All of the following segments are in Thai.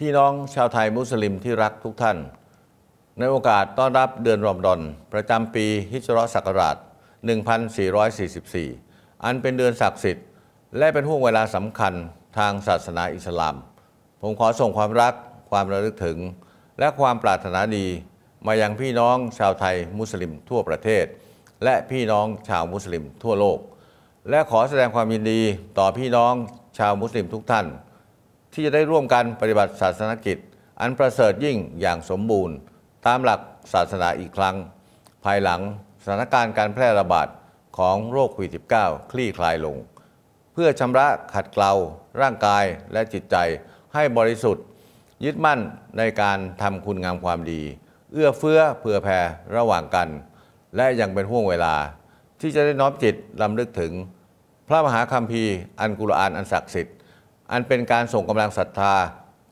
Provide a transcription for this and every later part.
พี่น้องชาวไทยมุสลิมที่รักทุกท่าน ในโอกาสต้อนรับเดือนรอมฎอนประจำปีฮิจราะห์ศักราช 1444 อันเป็นเดือนศักดิ์สิทธิ์ และเป็นห่วงเวลาสำคัญทางศาสนาอิสลาม ผมขอส่งความรัก ความระลึกถึง และความปรารถนาดีมายังพี่น้องชาวไทยมุสลิมทั่วประเทศ และพี่น้องชาวมุสลิมทั่วโลก และขอแสดงความยินดีต่อพี่น้องชาวมุสลิมทุกท่าน ที่จะได้ร่วมกันปฏิบัติศาสนกิจ อันประเสริฐยิ่งอย่างสมบูรณ์ ตามหลักศาสนาอีกครั้ง ภายหลังสถานการณ์การแพร่ระบาดของโรคโควิด -19 คลี่คลายลง เพื่อชำระขัดเกลา ร่างกายและจิตใจให้บริสุทธิ์ ยึดมั่นในการทำคุณงามความดี เอื้อเฟื้อเผื่อแผ่ระหว่างกัน และยังเป็นห่วงเวลา ที่จะได้น้อมจิตลำลึกถึง พระมหาคัมภีร์อันกุรอานอันศักดิ์สิทธิ์ อันเป็นการส่งกำลังศรัทธา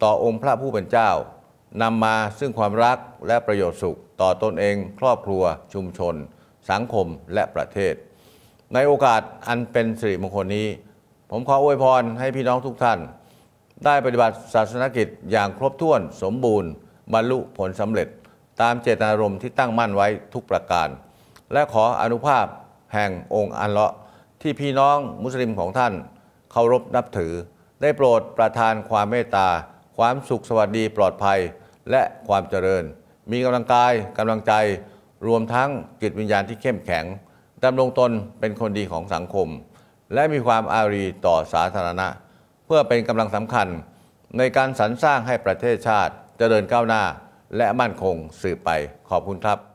ต่อองค์พระผู้เป็นเจ้านำมาซึ่งความรักและประโยชน์สุขต่อตนเอง ครอบครัว ชุมชน สังคมและประเทศ ในโอกาสอันเป็นสิริมงคลนี้ ผมขออวยพรให้พี่น้องทุกท่าน ได้ปฏิบัติศาสนกิจอย่างครบถ้วนสมบูรณ์ บรรลุผลสำเร็จ ตามเจตนารมณ์ที่ตั้งมั่นไว้ทุกประการ และขออนุภาพแห่งองค์อัลเลาะห์ที่พี่น้องมุสลิมของท่านเคารพนับถือ ได้โปรดประทานความเมตตา ความสุขสวัสดีปลอดภัย และความเจริญ มีกำลังกายกำลังใจ รวมทั้งจิตวิญญาณที่เข้มแข็งดำรงตนเป็นคนดีของสังคม และมีความอารีต่อสาธารณะ เพื่อเป็นกำลังสำคัญ ในการสรรสร้างให้ประเทศชาติเจริญก้าวหน้า และมั่นคงสืบไปขอบคุณครับ